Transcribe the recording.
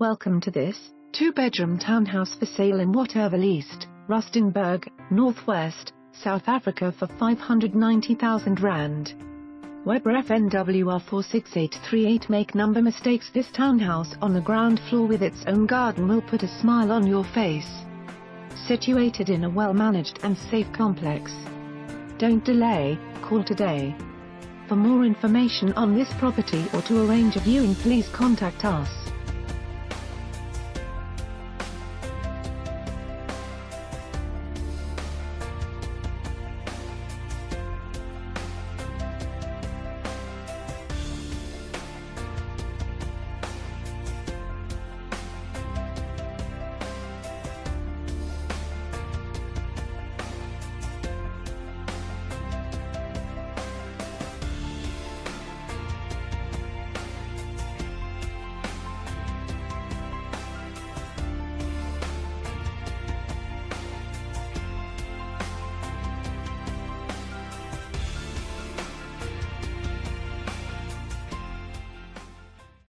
Welcome to this two-bedroom townhouse for sale in Waterval East, Rustenburg, Northwest, South Africa for 590,000 Rand. Weber FNWR 46838 Make number mistakes This townhouse on the ground floor with its own garden will put a smile on your face. Situated in a well-managed and safe complex. Don't delay, call today. For more information on this property or to arrange a viewing please contact us.